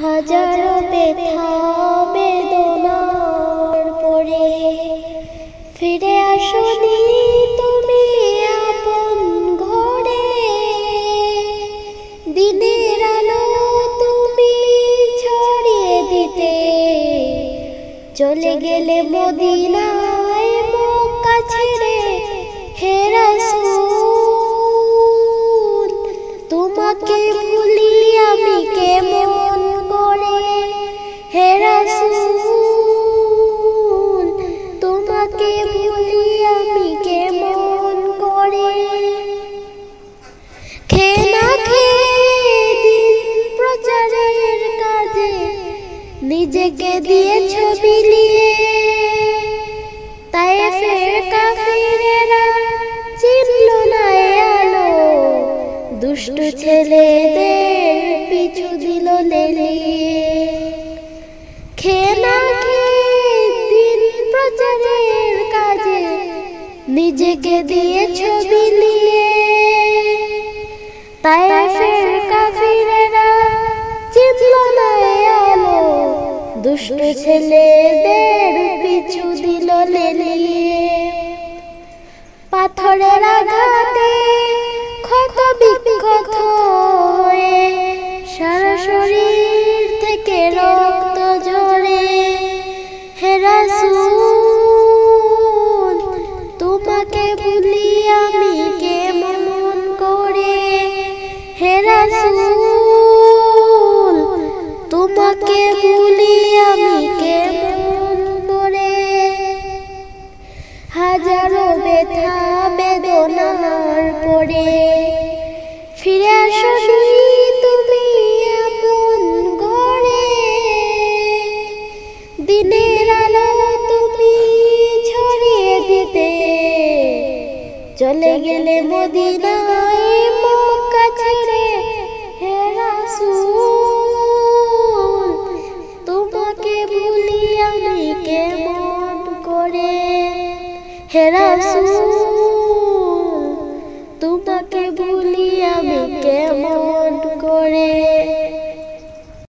হাজারো ব্যথা, বেদনার পরে। ফিরে আসনি তুমি আপন ঘরে। দিনের আলো তুমি ছড়িয়ে দিতে। চলে গেলে মদিনায় মক্কা ছেড়ে হে রাসূল, তোমাকে ভুলি খেয়ে না দিন প্রচারের কাজে। নিজেকে দিয়েছ বিলিয়ে তাই ফের কাফিরেরা চিনল না আলো। দুষ্ট ছেলেদের পিছু দিল লেলিয়ে খেয়ে দিন প্রচারের কাজে। নিজেকে দিয়েছ বিলিয়ে তাই ফের কাফিরেরা এ আলো দুষ্ট ছেলেদের পিছু দিল লেলিয়ে। পাথরের আঘাতে তোমাকে ভুলি আমি কেমন করে? হাজারো ব্যথা বেদনার পরে ফিরে আসনি তুমি আপন ঘরে দিনের আলো তুমি ছড়িয়ে দিতে। চলে গেলে মদিনায় ভুলি আমি